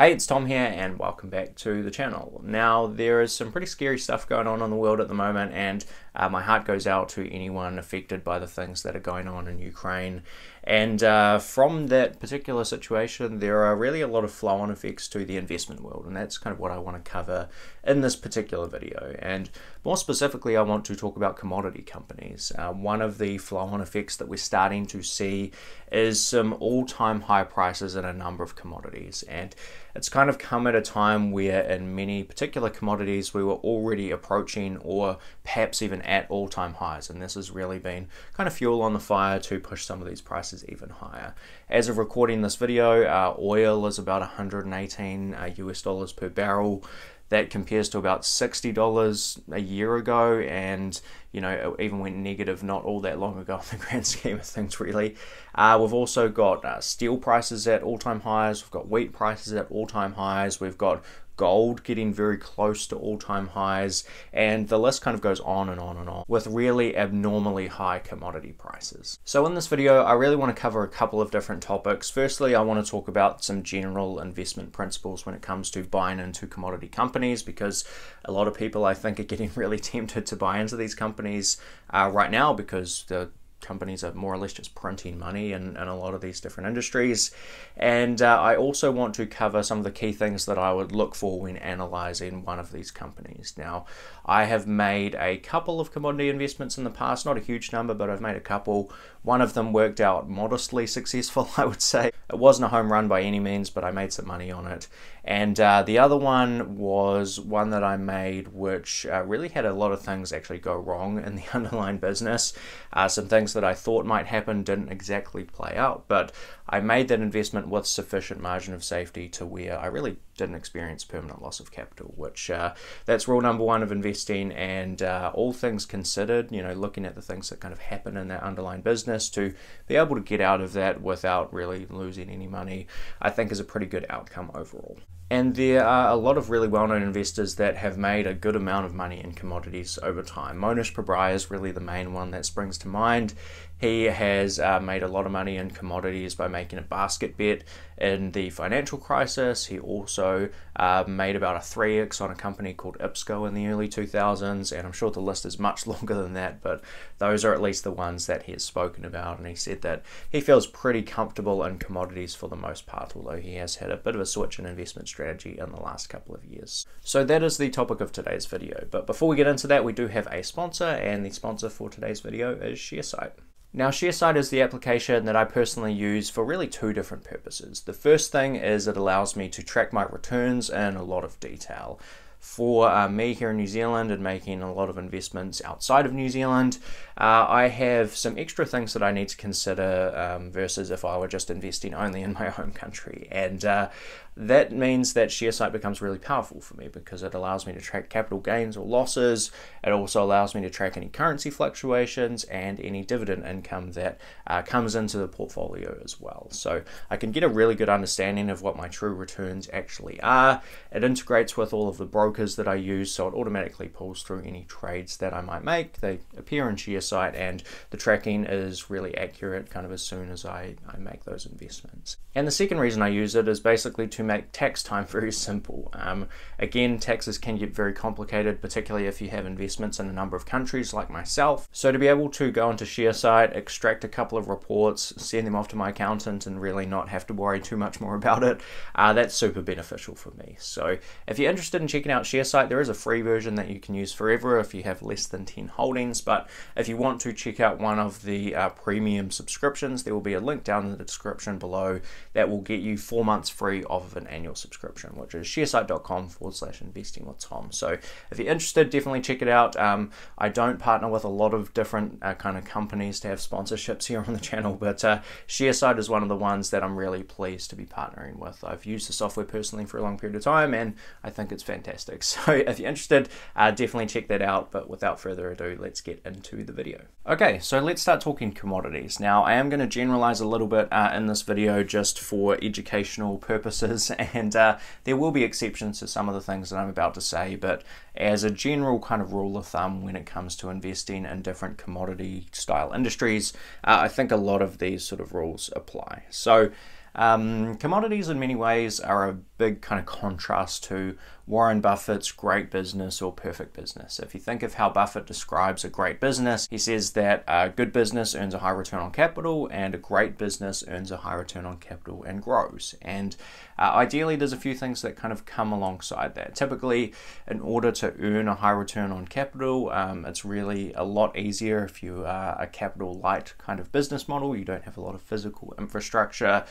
Hey, it's Tom here, and welcome back to the channel. Now, there is some pretty scary stuff going on in the world at the moment, and uh, my heart goes out to anyone affected by the things that are going on in Ukraine. And uh, from that particular situation, there are really a lot of flow on effects to the investment world, and that's kind of what I want to cover in this particular video. And more specifically, I want to talk about commodity companies. Uh, one of the flow on effects that we're starting to see is some all time high prices in a number of commodities. And it's kind of come at a time where, in many particular commodities, we were already approaching or perhaps even at all time highs. And this has really been kind of fuel on the fire to push some of these prices even higher. As of recording this video, uh, oil is about 118 uh, US dollars per barrel that compares to about $60 a year ago and you know even went negative not all that long ago in the grand scheme of things really. Uh, we've also got uh, steel prices at all-time highs we've got wheat prices at all-time highs we've got gold getting very close to all-time highs, and the list kind of goes on and on and on with really abnormally high commodity prices. So in this video, I really want to cover a couple of different topics. Firstly, I want to talk about some general investment principles when it comes to buying into commodity companies, because a lot of people I think are getting really tempted to buy into these companies uh, right now because the companies are more or less just printing money in, in a lot of these different industries. And uh, I also want to cover some of the key things that I would look for when analyzing one of these companies. Now, I have made a couple of commodity investments in the past, not a huge number, but I've made a couple. One of them worked out modestly successful, I would say. It wasn't a home run by any means, but I made some money on it. And uh, the other one was one that I made which uh, really had a lot of things actually go wrong in the underlying business. Uh, some things that I thought might happen didn't exactly play out, but I made that investment with sufficient margin of safety to where I really didn't experience permanent loss of capital, which uh, that's rule number one of investing. And uh, all things considered, you know, looking at the things that kind of happen in that underlying business to be able to get out of that without really losing any money, I think is a pretty good outcome overall. And there are a lot of really well known investors that have made a good amount of money in commodities over time. Mohnish Pabrai is really the main one that springs to mind. He has uh, made a lot of money in commodities by making a basket bet in the financial crisis. He also uh, made about a 3x on a company called IPSCO in the early 2000s, and I'm sure the list is much longer than that, but those are at least the ones that he has spoken about. And he said that he feels pretty comfortable in commodities for the most part, although he has had a bit of a switch in investment strategy in the last couple of years. So that is the topic of today's video. But before we get into that, we do have a sponsor, and the sponsor for today's video is Sharesight. Now, Sharesight is the application that I personally use for really two different purposes. The first thing is it allows me to track my returns in a lot of detail. For uh, me here in New Zealand and making a lot of investments outside of New Zealand, uh, I have some extra things that I need to consider um, versus if I were just investing only in my home country. And uh, that means that Sharesight becomes really powerful for me because it allows me to track capital gains or losses. It also allows me to track any currency fluctuations and any dividend income that uh, comes into the portfolio as well. So I can get a really good understanding of what my true returns actually are. It integrates with all of the brokers that I use, so it automatically pulls through any trades that I might make. They appear in Sharesight, and the tracking is really accurate kind of as soon as I, I make those investments. And the second reason I use it is basically to make tax time very simple. Um, again, taxes can get very complicated, particularly if you have investments in a number of countries like myself. So to be able to go into Sharesight, extract a couple of reports, send them off to my accountant, and really not have to worry too much more about it, uh, that's super beneficial for me. So if you're interested in checking out Sharesight, there is a free version that you can use forever if you have less than 10 holdings. But if you want to check out one of the uh, premium subscriptions, there will be a link down in the description below that will get you four months free of an annual subscription, which is sharesight.com forward slash investing with Tom. So if you're interested, definitely check it out. Um, I don't partner with a lot of different uh, kind of companies to have sponsorships here on the channel, but uh, Sharesight is one of the ones that I'm really pleased to be partnering with. I've used the software personally for a long period of time, and I think it's fantastic. So if you're interested, uh, definitely check that out. But without further ado, let's get into the video. Okay, so let's start talking commodities. Now, I am going to generalize a little bit uh, in this video just for educational purposes and uh, there will be exceptions to some of the things that I'm about to say, but as a general kind of rule of thumb when it comes to investing in different commodity style industries, uh, I think a lot of these sort of rules apply. So, um, commodities in many ways are a big kind of contrast to Warren Buffett's great business or perfect business. If you think of how Buffett describes a great business, he says that a good business earns a high return on capital and a great business earns a high return on capital and grows. And uh, ideally, there's a few things that kind of come alongside that. Typically, in order to earn a high return on capital, um, it's really a lot easier if you are a capital light kind of business model. You don't have a lot of physical infrastructure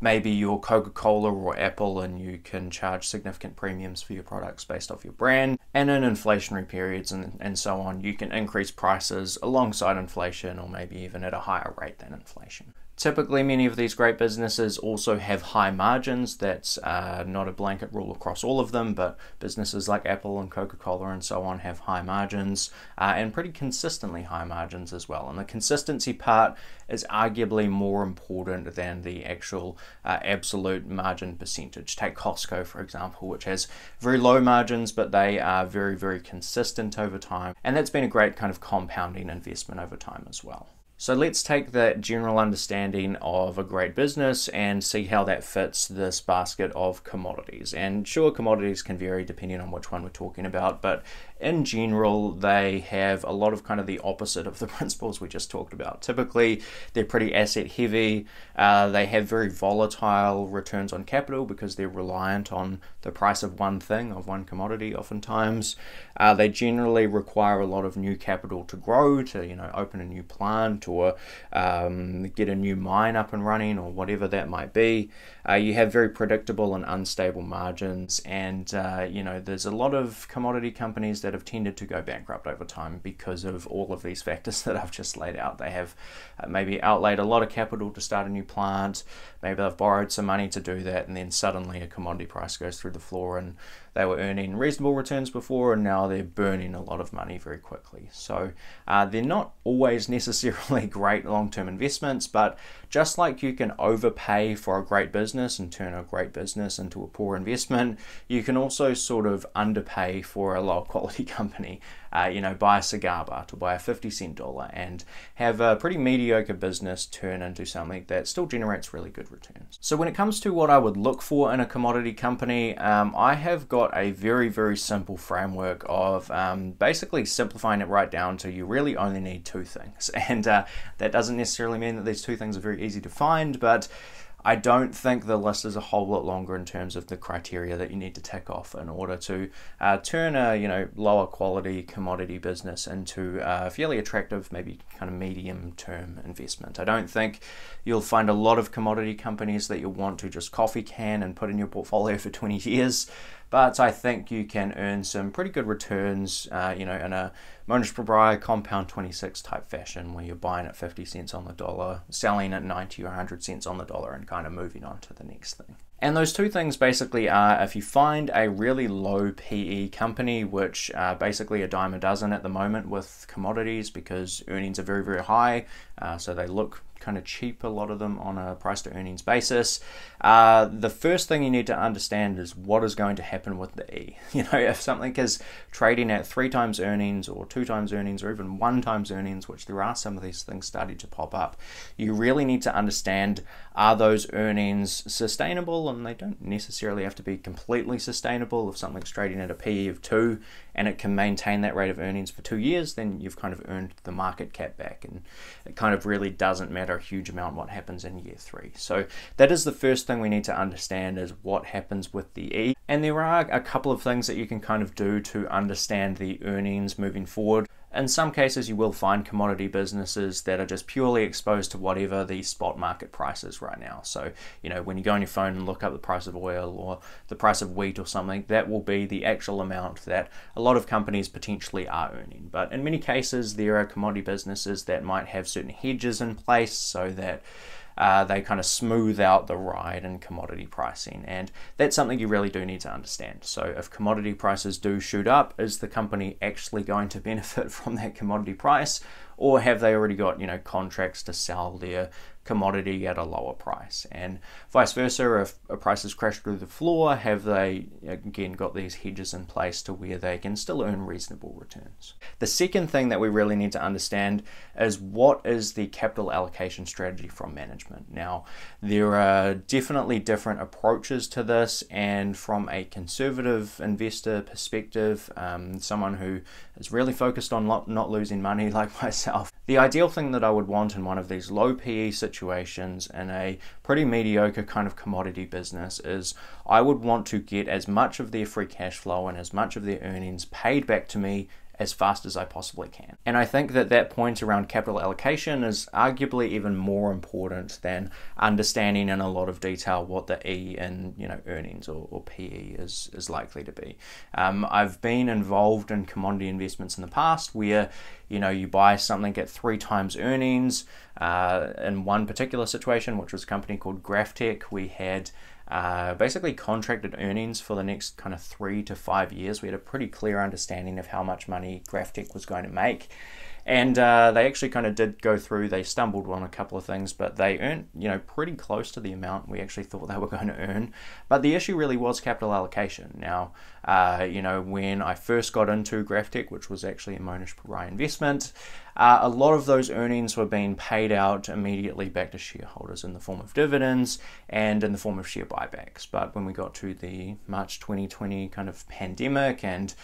maybe you're Coca Cola or Apple and you can charge significant premiums for your products based off your brand. And in inflationary periods and, and so on, you can increase prices alongside inflation or maybe even at a higher rate than inflation. Typically, many of these great businesses also have high margins. That's uh, not a blanket rule across all of them, but businesses like Apple and Coca Cola and so on have high margins uh, and pretty consistently high margins as well. And the consistency part is arguably more important than the actual uh, absolute margin percentage. Take Costco, for example, which has very low margins, but they are very, very consistent over time. And that's been a great kind of compounding investment over time as well. So let's take that general understanding of a great business and see how that fits this basket of commodities. And sure, commodities can vary depending on which one we're talking about, but in general, they have a lot of kind of the opposite of the principles we just talked about. Typically, they're pretty asset heavy. Uh, they have very volatile returns on capital because they're reliant on the price of one thing, of one commodity, oftentimes. Uh, they generally require a lot of new capital to grow, to you know open a new plant or um, get a new mine up and running or whatever that might be. Uh, you have very predictable and unstable margins, and uh, you know there's a lot of commodity companies that that have tended to go bankrupt over time because of all of these factors that I've just laid out. They have uh, maybe outlaid a lot of capital to start a new plant, maybe they've borrowed some money to do that, and then suddenly a commodity price goes through the floor and they were earning reasonable returns before and now they're burning a lot of money very quickly. So uh, they're not always necessarily great long term investments, but just like you can overpay for a great business and turn a great business into a poor investment, you can also sort of underpay for a low quality company uh, you know, buy a cigar butt, to buy a 50 cent dollar and have a pretty mediocre business turn into something that still generates really good returns. So, when it comes to what I would look for in a commodity company, um, I have got a very, very simple framework of um, basically simplifying it right down to you really only need two things. And uh, that doesn't necessarily mean that these two things are very easy to find, but I don't think the list is a whole lot longer in terms of the criteria that you need to tick off in order to uh, turn a you know lower quality commodity business into a fairly attractive, maybe kind of medium term investment. I don't think you'll find a lot of commodity companies that you'll want to just coffee can and put in your portfolio for 20 years but I think you can earn some pretty good returns, uh, you know, in a Mohnish Pabrai compound 26 type fashion where you're buying at 50 cents on the dollar, selling at 90 or 100 cents on the dollar, and kind of moving on to the next thing. And those two things basically are if you find a really low PE company, which uh, basically a dime a dozen at the moment with commodities because earnings are very, very high, uh, so they look kind of cheap, a lot of them on a price to earnings basis. Uh, the first thing you need to understand is what is going to happen with the E. You know, if something is trading at three times earnings or two times earnings or even one times earnings, which there are some of these things starting to pop up, you really need to understand are those earnings sustainable? And they don't necessarily have to be completely sustainable. If something's trading at a PE of two and it can maintain that rate of earnings for two years, then you've kind of earned the market cap back. And it kind of really doesn't matter a huge amount what happens in year three. So that is the first thing we need to understand is what happens with the E. And there are a couple of things that you can kind of do to understand the earnings moving forward. In some cases, you will find commodity businesses that are just purely exposed to whatever the spot market price is right now. So, you know, when you go on your phone and look up the price of oil or the price of wheat or something, that will be the actual amount that a lot of companies potentially are earning. But in many cases, there are commodity businesses that might have certain hedges in place so that uh, they kind of smooth out the ride in commodity pricing. And that's something you really do need to understand. So, if commodity prices do shoot up, is the company actually going to benefit from that commodity price? or have they already got you know contracts to sell their commodity at a lower price. And vice versa if a price has crashed through the floor have they again got these hedges in place to where they can still earn reasonable returns? The second thing that we really need to understand is what is the capital allocation strategy from management? Now there are definitely different approaches to this and from a conservative investor perspective um, someone who is really focused on not losing money like myself the ideal thing that I would want in one of these low PE situations in a pretty mediocre kind of commodity business is I would want to get as much of their free cash flow and as much of their earnings paid back to me as fast as I possibly can. And I think that that point around capital allocation is arguably even more important than understanding in a lot of detail what the E in you know earnings or, or PE is is likely to be. Um, I've been involved in commodity investments in the past where you know you buy something at three times earnings. Uh, in one particular situation, which was a company called GrafTech, we had uh, basically contracted earnings for the next kind of three to five years. We had a pretty clear understanding of how much money GrafTech was going to make. And uh, they actually kind of did go through, they stumbled on a couple of things, but they earned, you know, pretty close to the amount we actually thought they were going to earn. But the issue really was capital allocation. Now, uh, you know, when I first got into GrafTech, which was actually a Mohnish Pabrai investment, uh, a lot of those earnings were being paid out immediately back to shareholders in the form of dividends and in the form of share buybacks. But when we got to the March 2020 kind of pandemic and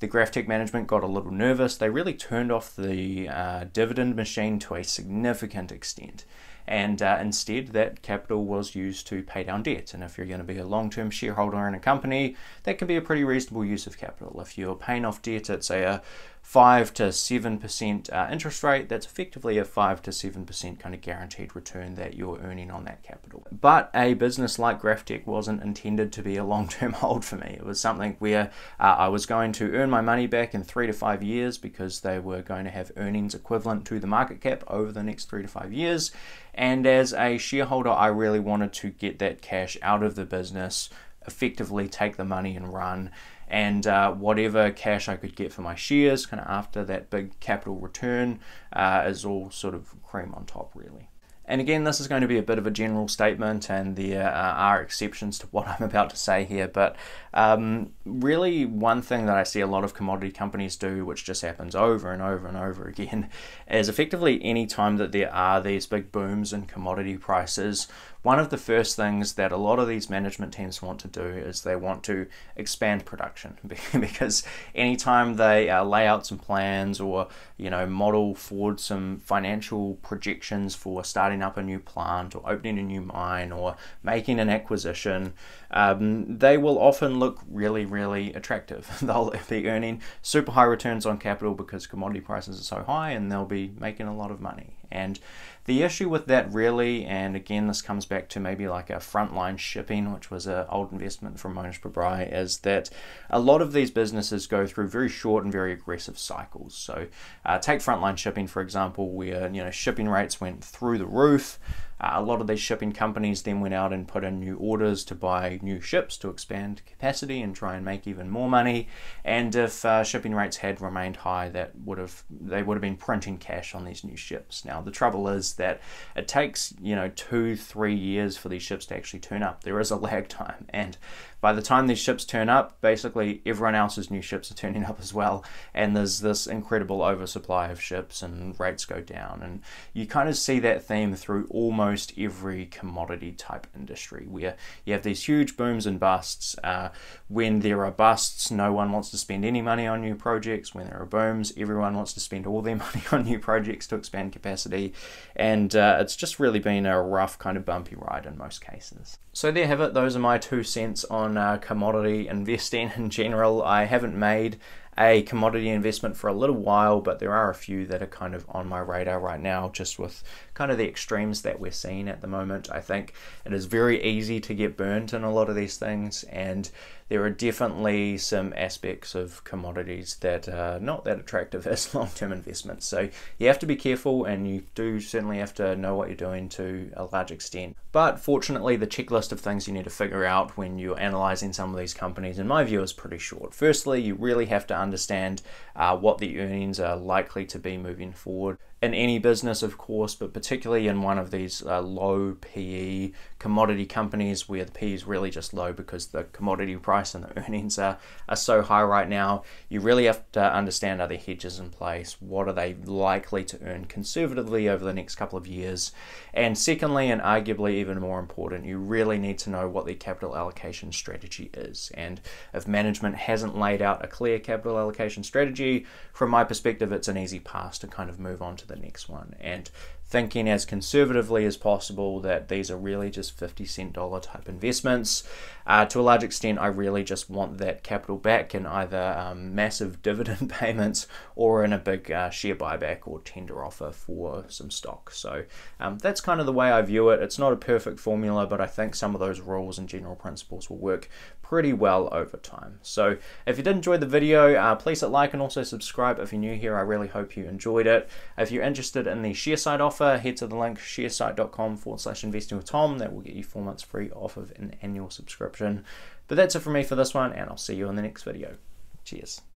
the GrafTech management got a little nervous, they really turned off the uh, dividend machine to a significant extent and uh, instead that capital was used to pay down debt. And if you're going to be a long-term shareholder in a company, that can be a pretty reasonable use of capital. If you're paying off debt at say a five to seven percent uh, interest rate, that's effectively a five to seven percent kind of guaranteed return that you're earning on that capital. But a business like GrafTech wasn't intended to be a long-term hold for me. It was something where uh, I was going to earn my money back in three to five years because they were going to have earnings equivalent to the market cap over the next three to five years. And as a shareholder, I really wanted to get that cash out of the business, effectively take the money and run and uh, whatever cash I could get for my shares, kind of after that big capital return, uh, is all sort of cream on top, really. And again, this is going to be a bit of a general statement, and there uh, are exceptions to what I'm about to say here. But um, really, one thing that I see a lot of commodity companies do, which just happens over and over and over again, is effectively any time that there are these big booms in commodity prices, one of the first things that a lot of these management teams want to do is they want to expand production because anytime they uh, lay out some plans or you know model forward some financial projections for starting up a new plant or opening a new mine or making an acquisition um, they will often look really really attractive. They'll be earning super high returns on capital because commodity prices are so high and they'll be making a lot of money and the issue with that really, and again this comes back to maybe like a frontline shipping, which was an old investment from Mohnish Pabrai, is that a lot of these businesses go through very short and very aggressive cycles. So uh, take frontline shipping for example, where you know shipping rates went through the roof. Uh, a lot of these shipping companies then went out and put in new orders to buy new ships to expand capacity and try and make even more money. And if uh, shipping rates had remained high, that would have they would have been printing cash on these new ships. Now the trouble is that it takes you know two three years for these ships to actually turn up. There is a lag time, and by the time these ships turn up, basically everyone else's new ships are turning up as well, and there's this incredible oversupply of ships, and rates go down. And you kind of see that theme through almost every commodity type industry, where you have these huge booms and busts. Uh, when there are busts, no one wants to spend any money on new projects. When there are booms, everyone wants to spend all their money on new projects to expand capacity, and uh, it's just really been a rough, kind of bumpy ride in most cases. So there have it. Those are my two cents on uh, commodity investing in general. I haven't made a commodity investment for a little while, but there are a few that are kind of on my radar right now, just with kind of the extremes that we're seeing at the moment. I think it is very easy to get burnt in a lot of these things, and there are definitely some aspects of commodities that are not that attractive as long term investments. So you have to be careful, and you do certainly have to know what you're doing to a large extent. But fortunately, the checklist of things you need to figure out when you're analyzing some of these companies, in my view, is pretty short. Firstly, you really have to understand uh, what the earnings are likely to be moving forward in any business, of course, but particularly in one of these uh, low PE commodity companies where the PE is really just low because the commodity price and the earnings are, are so high right now, you really have to understand are there hedges in place? What are they likely to earn conservatively over the next couple of years? And secondly, and arguably even more important, you really need to know what the capital allocation strategy is. And if management hasn't laid out a clear capital allocation strategy, from my perspective, it's an easy pass to kind of move on to the the next one. And thinking as conservatively as possible that these are really just 50 cent dollar type investments. Uh, to a large extent, I really just want that capital back in either um, massive dividend payments or in a big uh, share buyback or tender offer for some stock. So um, that's kind of the way I view it. It's not a perfect formula, but I think some of those rules and general principles will work pretty well over time. So if you did enjoy the video, uh, please hit like and also subscribe if you're new here. I really hope you enjoyed it. If you're interested in the Sharesight offer, offer, head to the link sharesight.com forward slash investing with Tom. That will get you four months free off of an annual subscription. But that's it for me for this one, and I'll see you in the next video. Cheers.